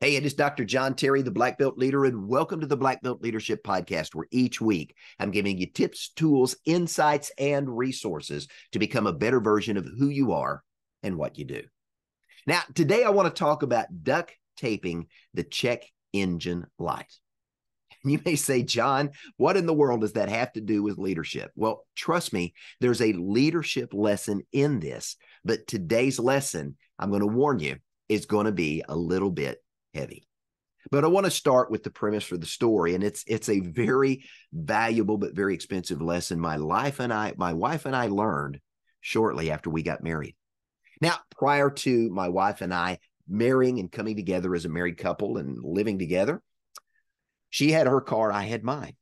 Hey, it is Dr. John Terry, the Black Belt Leader, and welcome to the Black Belt Leadership Podcast, where each week I'm giving you tips, tools, insights, and resources to become a better version of who you are and what you do. Now, today I want to talk about duct taping the check engine light. You may say, John, what in the world does that have to do with leadership? Well, trust me, there's a leadership lesson in this, but today's lesson, I'm going to warn you, is going to be a little bit heavy. But I want to start with the premise for the story, and it's it's a very valuable but very expensive lesson my life and I, my wife and I learned shortly after we got married. Now, prior to my wife and I marrying and coming together as a married couple and living together, she had her car, I had mine.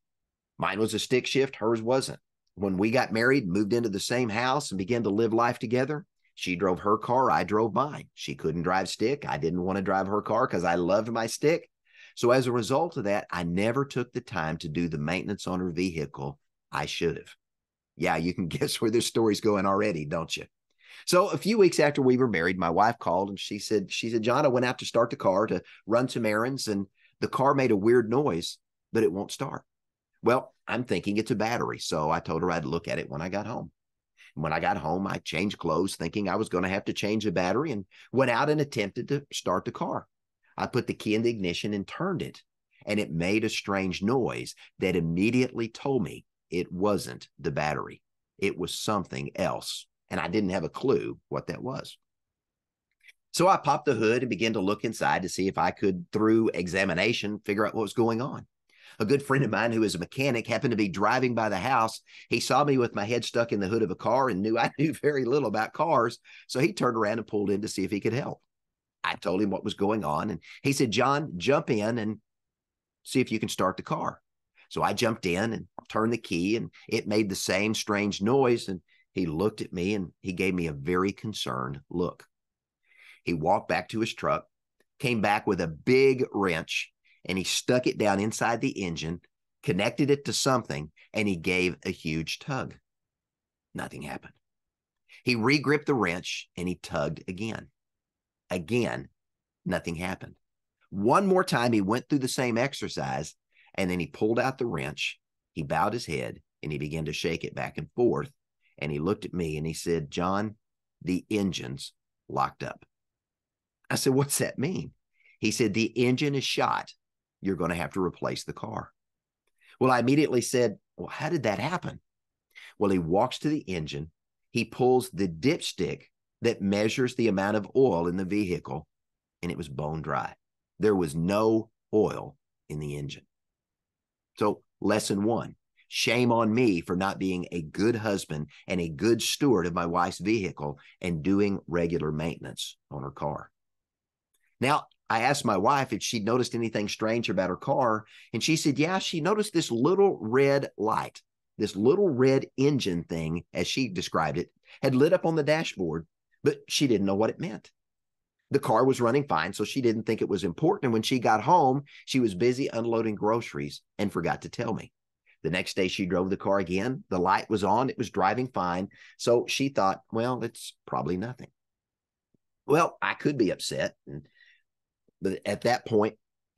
Mine was a stick shift, hers wasn't. When we got married, moved into the same house, and began to live life together, she drove her car, I drove mine. She couldn't drive stick. I didn't want to drive her car because I loved my stick. So as a result of that, I never took the time to do the maintenance on her vehicle I should have. Yeah, you can guess where this story's going already, don't you? So a few weeks after we were married, my wife called and she said, she said, John, I went out to start the car to run some errands and the car made a weird noise, but it won't start. Well, I'm thinking it's a battery. So I told her I'd look at it when I got home. When I got home, I changed clothes thinking I was going to have to change the battery and went out and attempted to start the car. I put the key in the ignition and turned it, and it made a strange noise that immediately told me it wasn't the battery. It was something else, and I didn't have a clue what that was. So I popped the hood and began to look inside to see if I could, through examination, figure out what was going on a good friend of mine who is a mechanic happened to be driving by the house. He saw me with my head stuck in the hood of a car and knew I knew very little about cars. So he turned around and pulled in to see if he could help. I told him what was going on. And he said, John, jump in and see if you can start the car. So I jumped in and turned the key, and it made the same strange noise. And he looked at me and he gave me a very concerned look. He walked back to his truck, came back with a big wrench, and he stuck it down inside the engine, connected it to something, and he gave a huge tug. Nothing happened. He regripped the wrench and he tugged again. Again, nothing happened. One more time, he went through the same exercise and then he pulled out the wrench. He bowed his head and he began to shake it back and forth. And he looked at me and he said, John, the engine's locked up. I said, What's that mean? He said, The engine is shot you're going to have to replace the car. Well, I immediately said, Well, how did that happen? Well, he walks to the engine, he pulls the dipstick that measures the amount of oil in the vehicle, and it was bone dry. There was no oil in the engine. So, lesson one shame on me for not being a good husband and a good steward of my wife's vehicle and doing regular maintenance on her car. Now, I asked my wife if she'd noticed anything strange about her car, and she said, Yeah, she noticed this little red light, this little red engine thing, as she described it, had lit up on the dashboard, but she didn't know what it meant. The car was running fine, so she didn't think it was important. And when she got home, she was busy unloading groceries and forgot to tell me. The next day, she drove the car again. The light was on, it was driving fine. So she thought, well, it's probably nothing. Well, I could be upset and but at that point,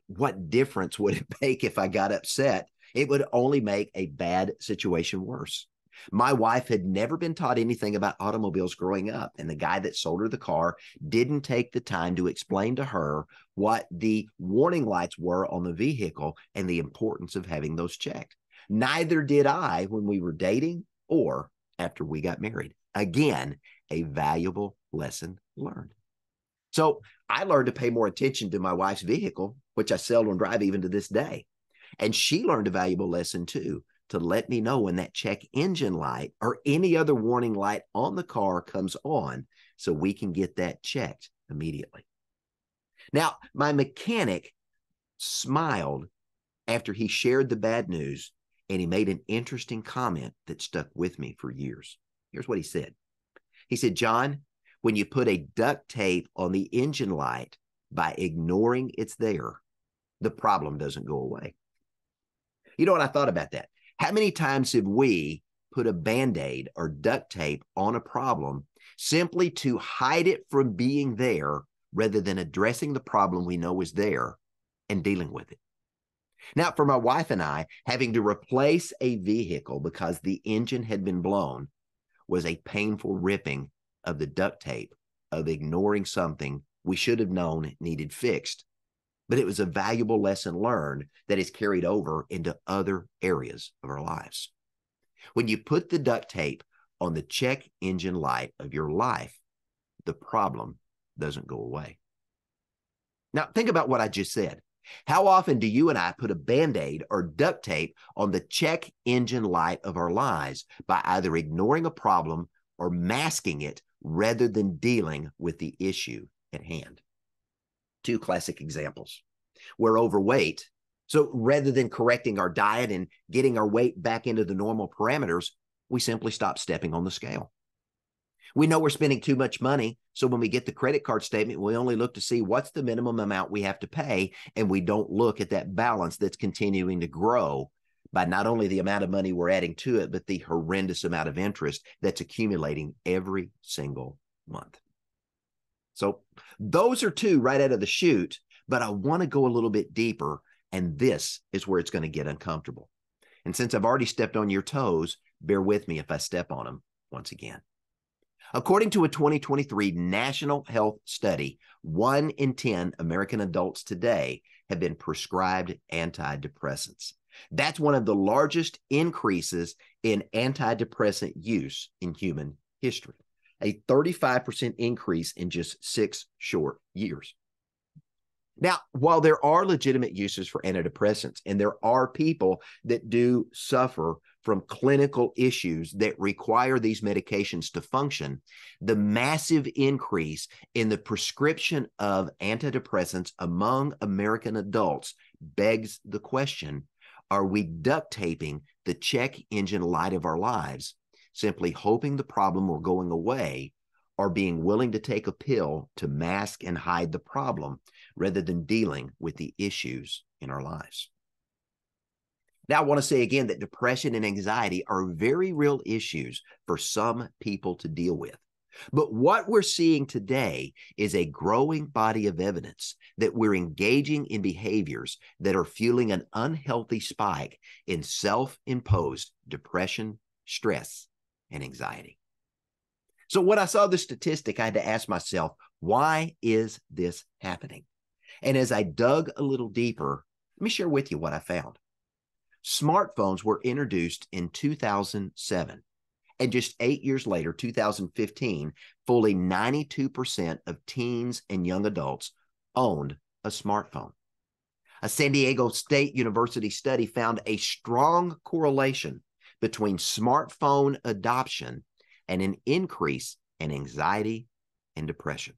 what difference would it make if I got upset? It would only make a bad situation worse. My wife had never been taught anything about automobiles growing up, and the guy that sold her the car didn't take the time to explain to her what the warning lights were on the vehicle and the importance of having those checked. Neither did I when we were dating or after we got married. Again, a valuable lesson learned. So I learned to pay more attention to my wife's vehicle, which I seldom drive even to this day. And she learned a valuable lesson too to let me know when that check engine light or any other warning light on the car comes on so we can get that checked immediately. Now, my mechanic smiled after he shared the bad news and he made an interesting comment that stuck with me for years. Here's what he said He said, John, when you put a duct tape on the engine light by ignoring it's there, the problem doesn't go away. You know what I thought about that? How many times have we put a band aid or duct tape on a problem simply to hide it from being there rather than addressing the problem we know is there and dealing with it. Now, for my wife and I, having to replace a vehicle because the engine had been blown was a painful ripping of the duct tape of ignoring something we should have known needed fixed. But it was a valuable lesson learned that is carried over into other areas of our lives. When you put the duct tape on the check engine light of your life, the problem doesn't go away. Now, think about what I just said. How often do you and I put a band aid or duct tape on the check engine light of our lives by either ignoring a problem or masking it rather than dealing with the issue at hand? Two classic examples. We're overweight. So rather than correcting our diet and getting our weight back into the normal parameters, we simply stop stepping on the scale. We know we're spending too much money. So when we get the credit card statement, we only look to see what's the minimum amount we have to pay. And we don't look at that balance that's continuing to grow by not only the amount of money we're adding to it, but the horrendous amount of interest that's accumulating every single month. So those are two right out of the chute, but I want to go a little bit deeper. And this is where it's going to get uncomfortable. And since I've already stepped on your toes, bear with me if I step on them once again. According to a 2023 National Health Study, one in 10 American adults today have been prescribed antidepressants. That's one of the largest increases in antidepressant use in human history, a 35% increase in just six short years. Now, while there are legitimate uses for antidepressants, and there are people that do suffer from clinical issues that require these medications to function, the massive increase in the prescription of antidepressants among American adults begs the question are we duct taping the check engine light of our lives, simply hoping the problem will going away, or being willing to take a pill to mask and hide the problem rather than dealing with the issues in our lives. Now, I want to say again that depression and anxiety are very real issues for some people to deal with. But what we're seeing today is a growing body of evidence that we're engaging in behaviors that are fueling an unhealthy spike in self imposed depression, stress, and anxiety. So, when I saw this statistic, I had to ask myself, why is this happening? And as I dug a little deeper, let me share with you what I found. Smartphones were introduced in 2007. And just eight years later, 2015, fully 92% of teens and young adults owned a smartphone. A San Diego State University study found a strong correlation between smartphone adoption and an increase in anxiety and depression.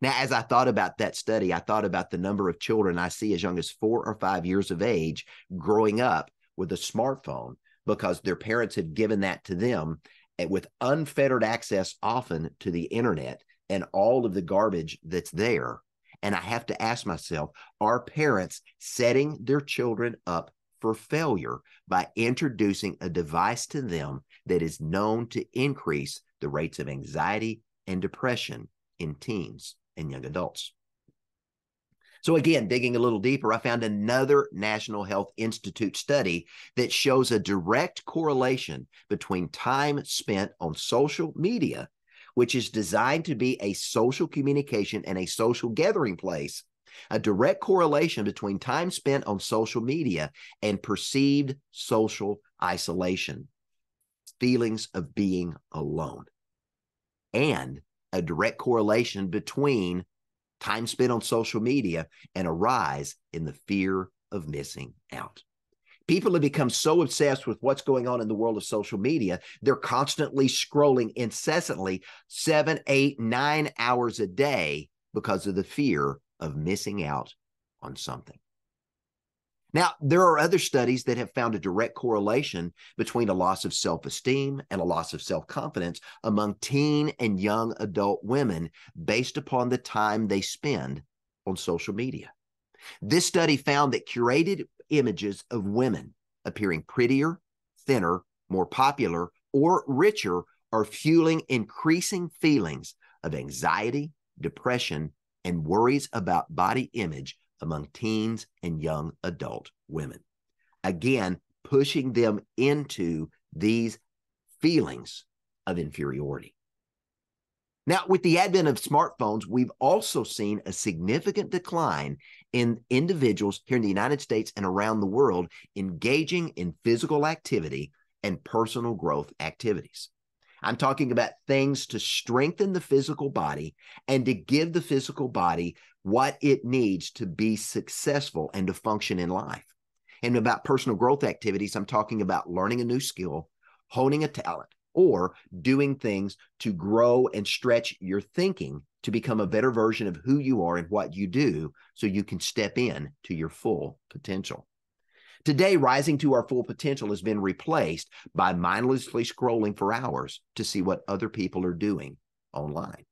Now, as I thought about that study, I thought about the number of children I see as young as four or five years of age growing up with a smartphone because their parents had given that to them eh, with unfettered access often to the internet and all of the garbage that's there. And I have to ask myself are parents setting their children up for failure by introducing a device to them that is known to increase the rates of anxiety and depression in teens and young adults. So, again, digging a little deeper, I found another National Health Institute study that shows a direct correlation between time spent on social media, which is designed to be a social communication and a social gathering place, a direct correlation between time spent on social media and perceived social isolation, feelings of being alone, and a direct correlation between time spent on social media and a rise in the fear of missing out. People have become so obsessed with what's going on in the world of social media, they're constantly scrolling incessantly seven, eight, nine hours a day because of the fear of missing out on something. Now, there are other studies that have found a direct correlation between a loss of self esteem and a loss of self confidence among teen and young adult women based upon the time they spend on social media. This study found that curated images of women appearing prettier, thinner, more popular, or richer are fueling increasing feelings of anxiety, depression, and worries about body image among teens and young adult women. Again, pushing them into these feelings of inferiority. Now, with the advent of smartphones, we've also seen a significant decline in individuals here in the United States and around the world engaging in physical activity and personal growth activities. I'm talking about things to strengthen the physical body and to give the physical body what it needs to be successful and to function in life. And about personal growth activities, I'm talking about learning a new skill, honing a talent, or doing things to grow and stretch your thinking to become a better version of who you are and what you do so you can step in to your full potential. Today, rising to our full potential has been replaced by mindlessly scrolling for hours to see what other people are doing online.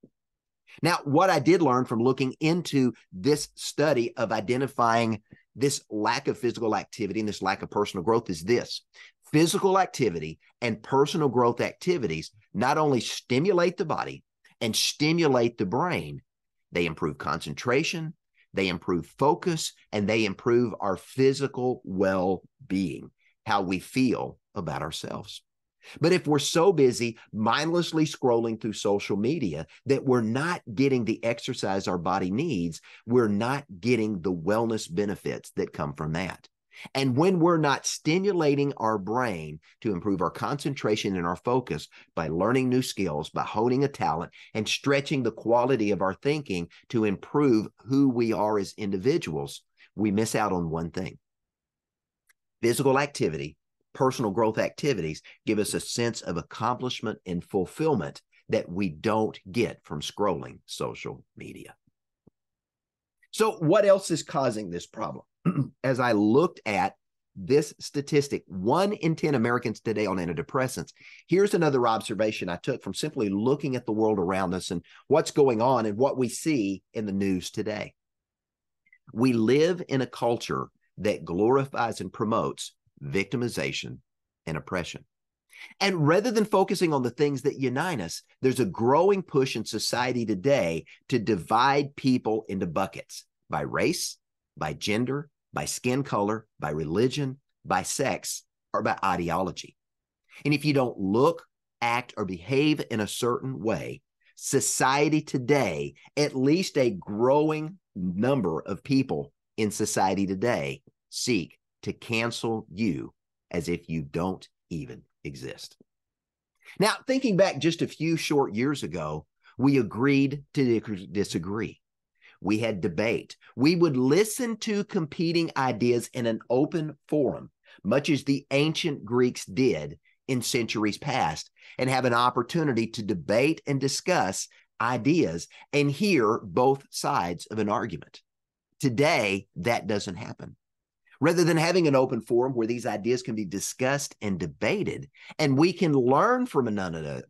Now, what I did learn from looking into this study of identifying this lack of physical activity and this lack of personal growth is this physical activity and personal growth activities not only stimulate the body and stimulate the brain, they improve concentration, they improve focus, and they improve our physical well being, how we feel about ourselves. But if we're so busy mindlessly scrolling through social media that we're not getting the exercise our body needs, we're not getting the wellness benefits that come from that. And when we're not stimulating our brain to improve our concentration and our focus by learning new skills, by honing a talent, and stretching the quality of our thinking to improve who we are as individuals, we miss out on one thing. Physical activity, personal growth activities give us a sense of accomplishment and fulfillment that we don't get from scrolling social media. So, what else is causing this problem? as I looked at this statistic, one in 10 Americans today on antidepressants. Here's another observation I took from simply looking at the world around us and what's going on and what we see in the news today. We live in a culture that glorifies and promotes victimization and oppression. And rather than focusing on the things that unite us, there's a growing push in society today to divide people into buckets by race, by gender, by skin color, by religion, by sex, or by ideology. And if you don't look, act, or behave in a certain way, society today, at least a growing number of people in society today, seek to cancel you as if you don't even exist. Now, thinking back just a few short years ago, we agreed to disagree we had debate. We would listen to competing ideas in an open forum, much as the ancient Greeks did in centuries past, and have an opportunity to debate and discuss ideas and hear both sides of an argument. Today, that doesn't happen rather than having an open forum where these ideas can be discussed and debated and we can learn from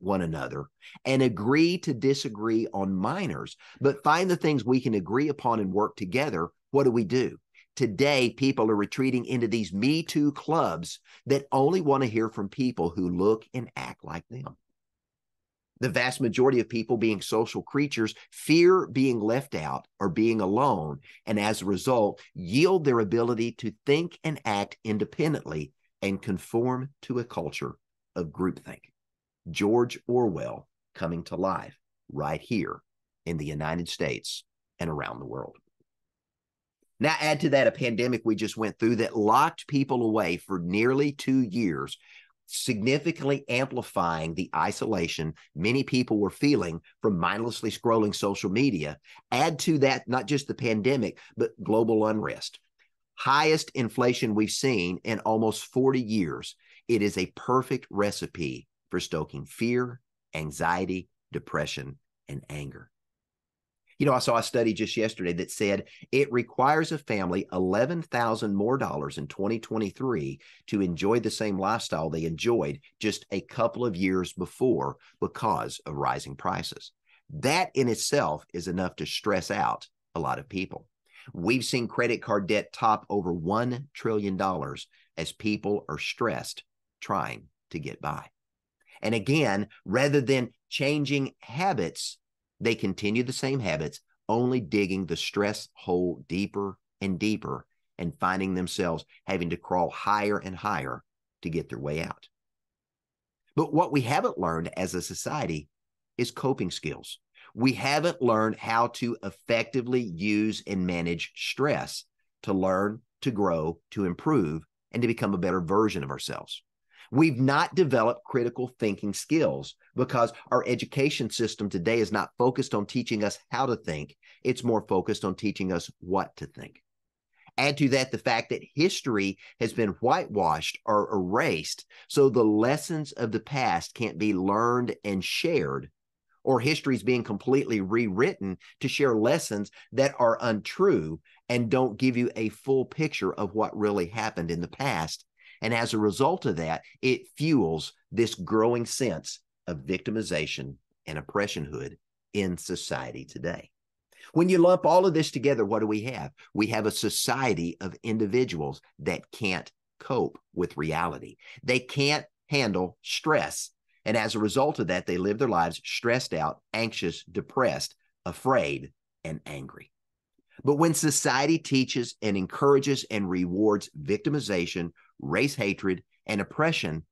one another and agree to disagree on minors but find the things we can agree upon and work together what do we do? Today people are retreating into these me too clubs that only want to hear from people who look and act like them the vast majority of people being social creatures fear being left out or being alone, and as a result, yield their ability to think and act independently and conform to a culture of groupthink. George Orwell coming to life right here in the United States and around the world. Now, add to that a pandemic we just went through that locked people away for nearly two years significantly amplifying the isolation many people were feeling from mindlessly scrolling social media. Add to that not just the pandemic, but global unrest. Highest inflation we've seen in almost 40 years. It is a perfect recipe for stoking fear, anxiety, depression, and anger. You know, I saw a study just yesterday that said it requires a family 11,000 more dollars in 2023 to enjoy the same lifestyle they enjoyed just a couple of years before because of rising prices. That in itself is enough to stress out a lot of people. We've seen credit card debt top over $1 trillion as people are stressed trying to get by. And again, rather than changing habits, they continue the same habits only digging the stress hole deeper and deeper and finding themselves having to crawl higher and higher to get their way out. But what we haven't learned as a society is coping skills. We haven't learned how to effectively use and manage stress to learn, to grow, to improve, and to become a better version of ourselves. We've not developed critical thinking skills because our education system today is not focused on teaching us how to think. It's more focused on teaching us what to think. Add to that the fact that history has been whitewashed or erased, so the lessons of the past can't be learned and shared, or history is being completely rewritten to share lessons that are untrue and don't give you a full picture of what really happened in the past. And as a result of that, it fuels this growing sense of victimization and oppressionhood in society today. When you lump all of this together, what do we have? We have a society of individuals that can't cope with reality. They can't handle stress. And as a result of that, they live their lives stressed out, anxious, depressed, afraid, and angry. But when society teaches and encourages and rewards victimization, race hatred, and oppression,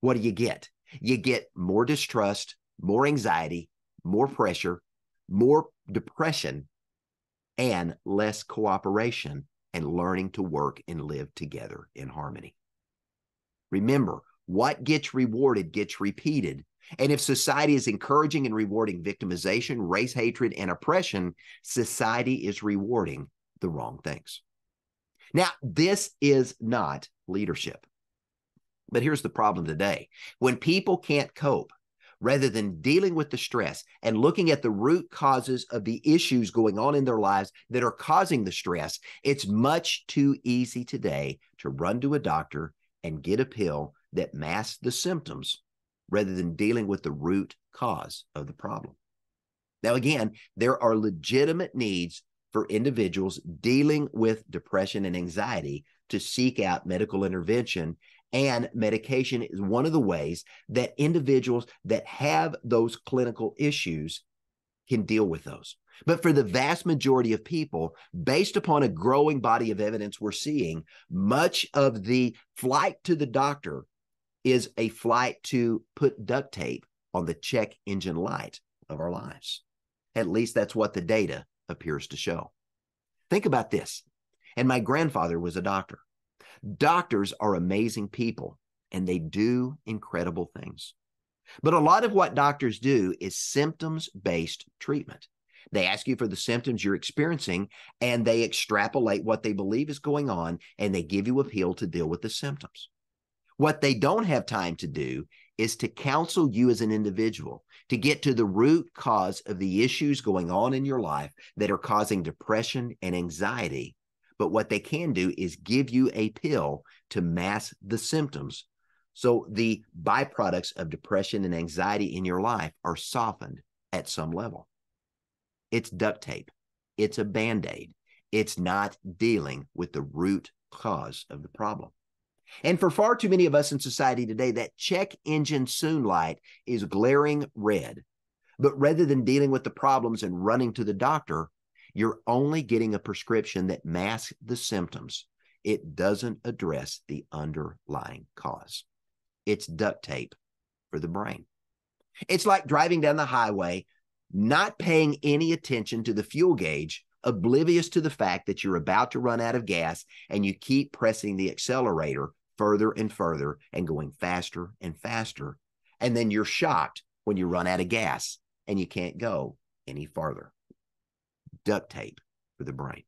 what do you get? You get more distrust, more anxiety, more pressure, more depression, and less cooperation and learning to work and live together in harmony. Remember, what gets rewarded gets repeated. And if society is encouraging and rewarding victimization, race hatred, and oppression, society is rewarding the wrong things. Now, this is not leadership. But here's the problem today when people can't cope, rather than dealing with the stress and looking at the root causes of the issues going on in their lives that are causing the stress, it's much too easy today to run to a doctor and get a pill that masks the symptoms rather than dealing with the root cause of the problem. Now, again, there are legitimate needs for individuals dealing with depression and anxiety to seek out medical intervention and medication is one of the ways that individuals that have those clinical issues can deal with those. But for the vast majority of people, based upon a growing body of evidence we're seeing, much of the flight to the doctor is a flight to put duct tape on the check engine light of our lives. At least that's what the data appears to show. Think about this. And my grandfather was a doctor. Doctors are amazing people and they do incredible things. But a lot of what doctors do is symptoms based treatment. They ask you for the symptoms you're experiencing and they extrapolate what they believe is going on and they give you a pill to deal with the symptoms. What they don't have time to do is to counsel you as an individual to get to the root cause of the issues going on in your life that are causing depression and anxiety but what they can do is give you a pill to mask the symptoms. So the byproducts of depression and anxiety in your life are softened at some level. It's duct tape, it's a band aid. It's not dealing with the root cause of the problem. And for far too many of us in society today, that check engine soon light is glaring red. But rather than dealing with the problems and running to the doctor, you're only getting a prescription that masks the symptoms. It doesn't address the underlying cause. It's duct tape for the brain. It's like driving down the highway, not paying any attention to the fuel gauge, oblivious to the fact that you're about to run out of gas, and you keep pressing the accelerator further and further and going faster and faster. And then you're shocked when you run out of gas and you can't go any farther duct tape for the brain.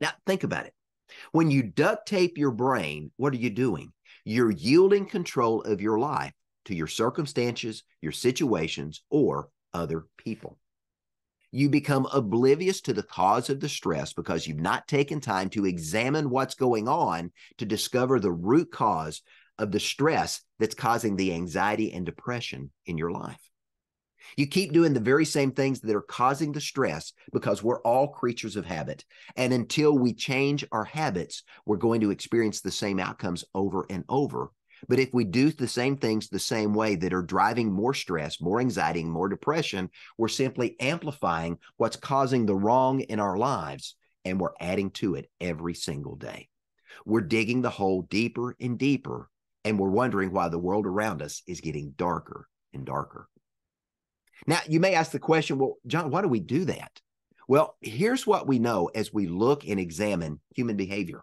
Now, think about it. When you duct tape your brain, what are you doing? You're yielding control of your life to your circumstances, your situations, or other people. You become oblivious to the cause of the stress because you've not taken time to examine what's going on to discover the root cause of the stress that's causing the anxiety and depression in your life. You keep doing the very same things that are causing the stress because we're all creatures of habit. And until we change our habits, we're going to experience the same outcomes over and over. But if we do the same things the same way that are driving more stress, more anxiety, more depression, we're simply amplifying what's causing the wrong in our lives and we're adding to it every single day. We're digging the hole deeper and deeper, and we're wondering why the world around us is getting darker and darker. Now, you may ask the question, well, John, why do we do that? Well, here's what we know as we look and examine human behavior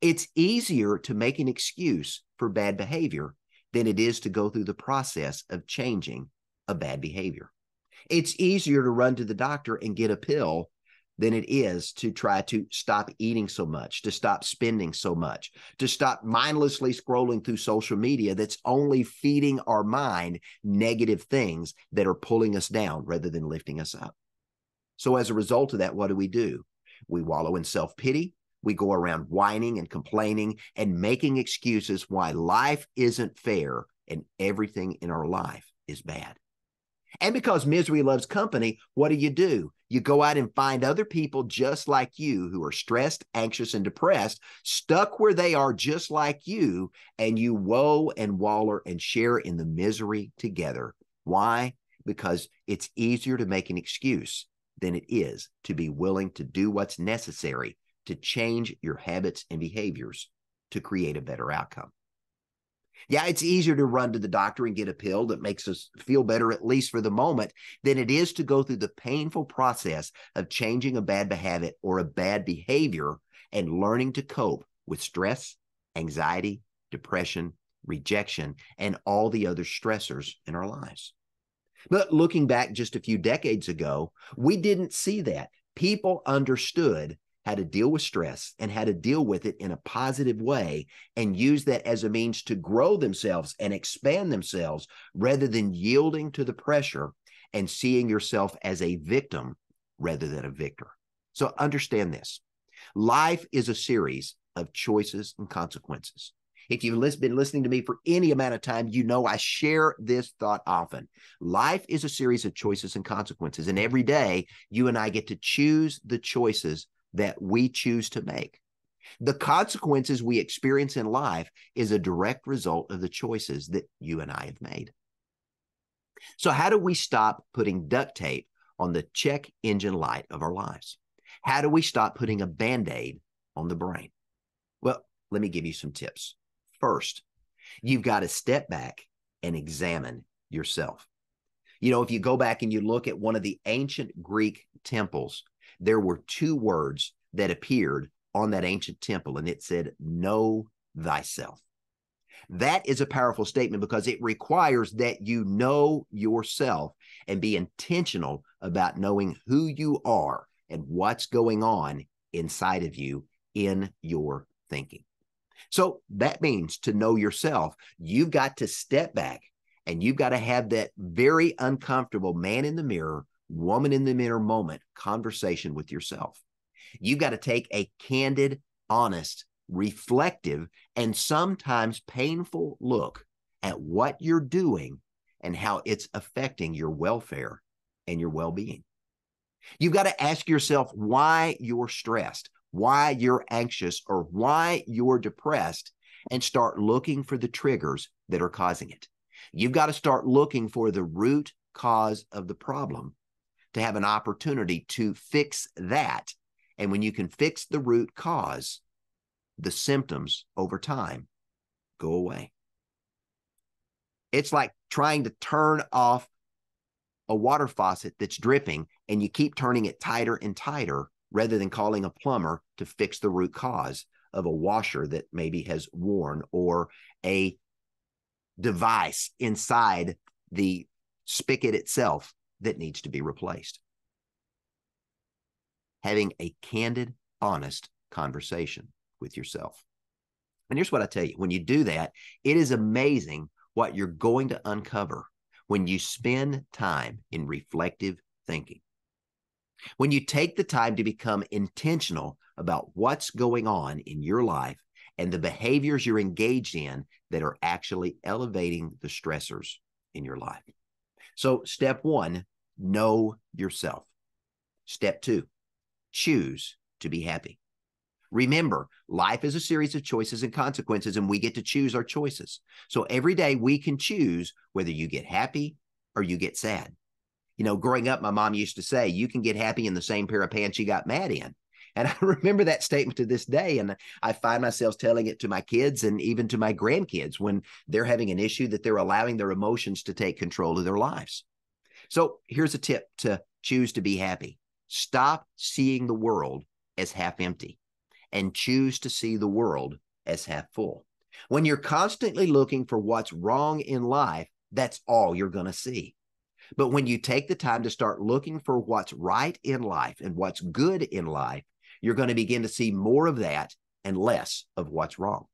it's easier to make an excuse for bad behavior than it is to go through the process of changing a bad behavior. It's easier to run to the doctor and get a pill than it is to try to stop eating so much, to stop spending so much, to stop mindlessly scrolling through social media that's only feeding our mind negative things that are pulling us down rather than lifting us up. So, as a result of that, what do we do? We wallow in self pity. We go around whining and complaining and making excuses why life isn't fair and everything in our life is bad. And because misery loves company, what do you do? You go out and find other people just like you who are stressed, anxious, and depressed, stuck where they are just like you, and you woe and waller and share in the misery together. Why? Because it's easier to make an excuse than it is to be willing to do what's necessary to change your habits and behaviors to create a better outcome. Yeah, it's easier to run to the doctor and get a pill that makes us feel better, at least for the moment, than it is to go through the painful process of changing a bad habit or a bad behavior and learning to cope with stress, anxiety, depression, rejection, and all the other stressors in our lives. But looking back just a few decades ago, we didn't see that. People understood how to deal with stress and how to deal with it in a positive way and use that as a means to grow themselves and expand themselves rather than yielding to the pressure and seeing yourself as a victim rather than a victor. So understand this life is a series of choices and consequences. If you've been listening to me for any amount of time, you know I share this thought often. Life is a series of choices and consequences. And every day, you and I get to choose the choices that we choose to make. The consequences we experience in life is a direct result of the choices that you and I have made. So, how do we stop putting duct tape on the check engine light of our lives? How do we stop putting a band aid on the brain? Well, let me give you some tips. First, you've got to step back and examine yourself. You know, if you go back and you look at one of the ancient Greek temples, there were two words that appeared on that ancient temple, and it said, Know thyself. That is a powerful statement because it requires that you know yourself and be intentional about knowing who you are and what's going on inside of you in your thinking. So that means to know yourself, you've got to step back and you've got to have that very uncomfortable man in the mirror woman in the mirror moment conversation with yourself. You've got to take a candid, honest, reflective, and sometimes painful look at what you're doing and how it's affecting your welfare and your well being. You've got to ask yourself why you're stressed, why you're anxious, or why you're depressed, and start looking for the triggers that are causing it. You've got to start looking for the root cause of the problem to have an opportunity to fix that. And when you can fix the root cause, the symptoms over time go away. It's like trying to turn off a water faucet that's dripping and you keep turning it tighter and tighter rather than calling a plumber to fix the root cause of a washer that maybe has worn or a device inside the spigot itself that needs to be replaced. Having a candid, honest conversation with yourself. And here's what I tell you when you do that, it is amazing what you're going to uncover when you spend time in reflective thinking. When you take the time to become intentional about what's going on in your life and the behaviors you're engaged in that are actually elevating the stressors in your life. So, step one, know yourself. Step two, choose to be happy. Remember, life is a series of choices and consequences, and we get to choose our choices. So every day we can choose whether you get happy or you get sad. You know, growing up, my mom used to say, you can get happy in the same pair of pants you got mad in. And I remember that statement to this day. And I find myself telling it to my kids and even to my grandkids when they're having an issue that they're allowing their emotions to take control of their lives. So here's a tip to choose to be happy stop seeing the world as half empty and choose to see the world as half full. When you're constantly looking for what's wrong in life, that's all you're going to see. But when you take the time to start looking for what's right in life and what's good in life, you're going to begin to see more of that and less of what's wrong.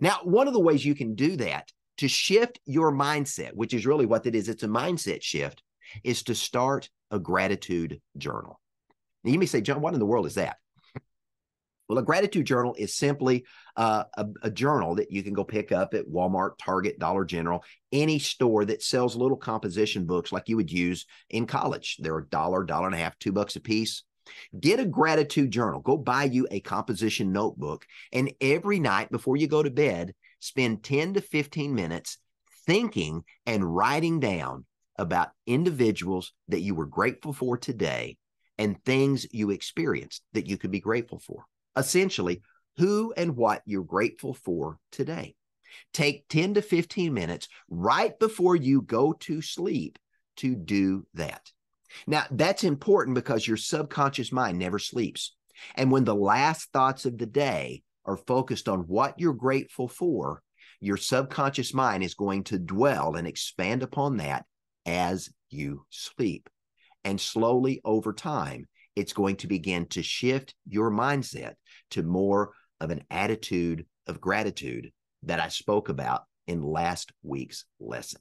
Now, one of the ways you can do that to shift your mindset, which is really what it is, it's a mindset shift, is to start a gratitude journal. Now, you may say, John, what in the world is that? Well, a gratitude journal is simply uh, a, a, journal that you can go pick up at Walmart, Target, Dollar General, any store that sells little composition books like you would use in college. They're a dollar, dollar and a half, two bucks a piece. Get a gratitude journal. Go buy you a composition notebook. And every night before you go to bed, spend 10 to 15 minutes thinking and writing down about individuals that you were grateful for today and things you experienced that you could be grateful for. Essentially, who and what you're grateful for today. Take 10 to 15 minutes right before you go to sleep to do that. Now, that's important because your subconscious mind never sleeps. And when the last thoughts of the day are focused on what you're grateful for, your subconscious mind is going to dwell and expand upon that as you sleep. And slowly over time, it's going to begin to shift your mindset to more of an attitude of gratitude that I spoke about in last week's lesson.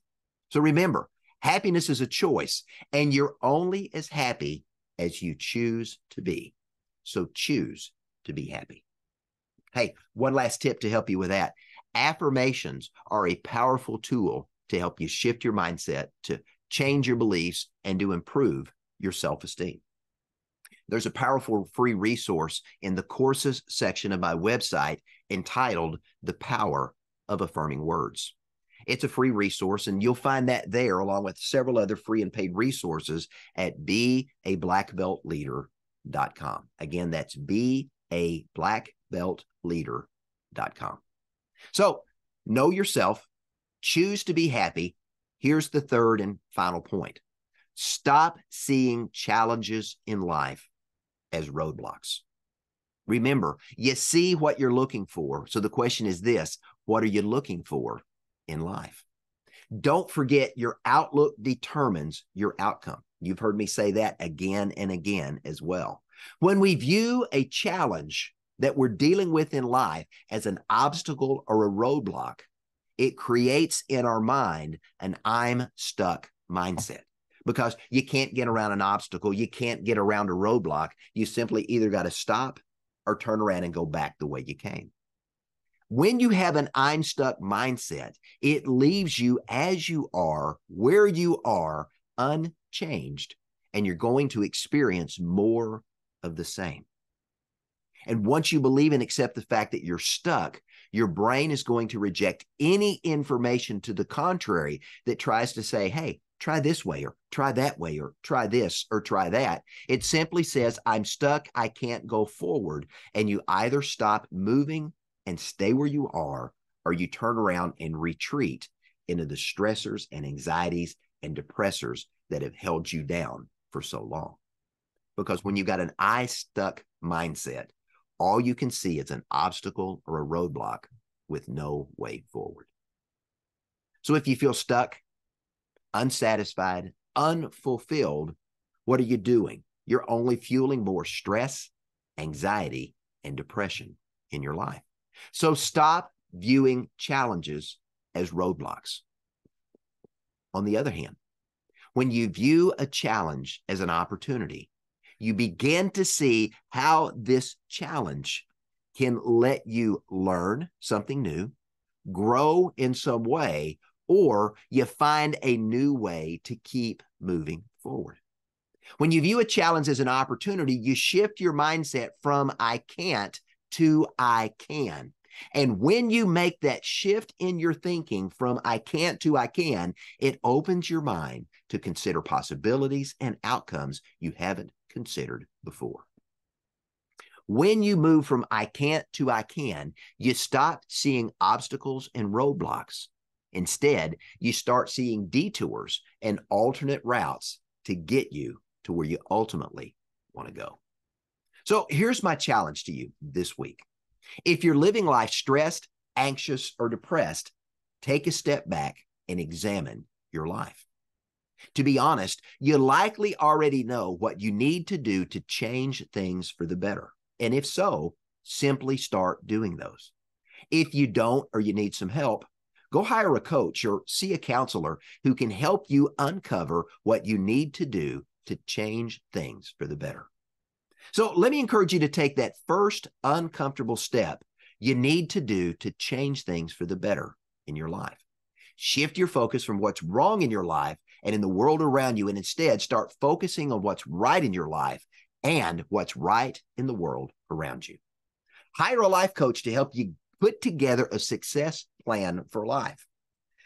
So remember, Happiness is a choice, and you're only as happy as you choose to be. So choose to be happy. Hey, one last tip to help you with that. Affirmations are a powerful tool to help you shift your mindset, to change your beliefs, and to improve your self esteem. There's a powerful free resource in the courses section of my website entitled The Power of Affirming Words. It's a free resource, and you'll find that there along with several other free and paid resources at beablackbeltleader.com. Again, that's beablackbeltleader.com. So know yourself, choose to be happy. Here's the third and final point stop seeing challenges in life as roadblocks. Remember, you see what you're looking for. So the question is this what are you looking for? in life. Don't forget your outlook determines your outcome. You've heard me say that again and again as well. When we view a challenge that we're dealing with in life as an obstacle or a roadblock, it creates in our mind an I'm stuck mindset because you can't get around an obstacle. You can't get around a roadblock. You simply either got to stop or turn around and go back the way you came. When you have an I'm stuck mindset, it leaves you as you are, where you are, unchanged, and you're going to experience more of the same. And once you believe and accept the fact that you're stuck, your brain is going to reject any information to the contrary that tries to say, hey, try this way, or try that way, or try this, or try that. It simply says, I'm stuck. I can't go forward. And you either stop moving and stay where you are, or you turn around and retreat into the stressors and anxieties and depressors that have held you down for so long. Because when you've got an I stuck mindset, all you can see is an obstacle or a roadblock with no way forward. So if you feel stuck, unsatisfied, unfulfilled, what are you doing? You're only fueling more stress, anxiety, and depression in your life. So stop viewing challenges as roadblocks. On the other hand, when you view a challenge as an opportunity, you begin to see how this challenge can let you learn something new, grow in some way, or you find a new way to keep moving forward. When you view a challenge as an opportunity, you shift your mindset from I can't to I can. And when you make that shift in your thinking from I can't to I can, it opens your mind to consider possibilities and outcomes you haven't considered before. When you move from I can't to I can, you stop seeing obstacles and roadblocks. Instead, you start seeing detours and alternate routes to get you to where you ultimately want to go. So here's my challenge to you this week. If you're living life stressed, anxious, or depressed, take a step back and examine your life. To be honest, you likely already know what you need to do to change things for the better. And if so, simply start doing those. If you don't or you need some help, go hire a coach or see a counselor who can help you uncover what you need to do to change things for the better. So let me encourage you to take that first uncomfortable step you need to do to change things for the better in your life. Shift your focus from what's wrong in your life and in the world around you, and instead start focusing on what's right in your life and what's right in the world around you. Hire a life coach to help you put together a success plan for life.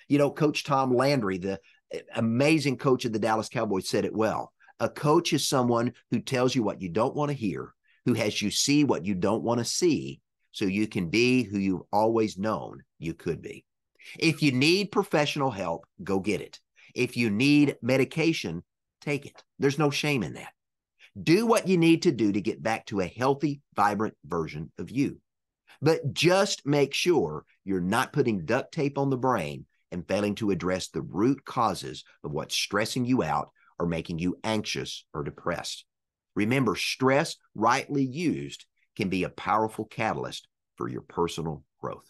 You know, Coach Tom Landry, the eh, amazing coach of the Dallas Cowboys, said it well. A coach is someone who tells you what you don't want to hear, who has you see what you don't want to see, so you can be who you've always known you could be. If you need professional help, go get it. If you need medication, take it. There's no shame in that. Do what you need to do to get back to a healthy, vibrant version of you. But just make sure you're not putting duct tape on the brain and failing to address the root causes of what's stressing you out or making you anxious or depressed. Remember, stress, rightly used, can be a powerful catalyst for your personal growth.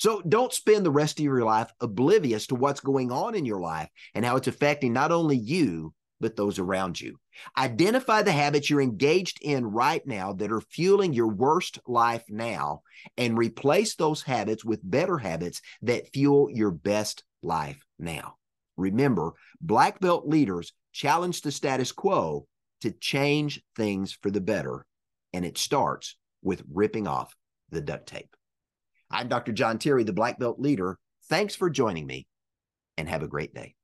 So don't spend the rest of your life oblivious to what's going on in your life and how it's affecting not only you, but those around you. Identify the habits you're engaged in right now that are fueling your worst life now and replace those habits with better habits that fuel your best life now. Remember, black belt leaders challenge the status quo to change things for the better. And it starts with ripping off the duct tape. I'm Dr. John Terry, the black belt leader. Thanks for joining me and have a great day.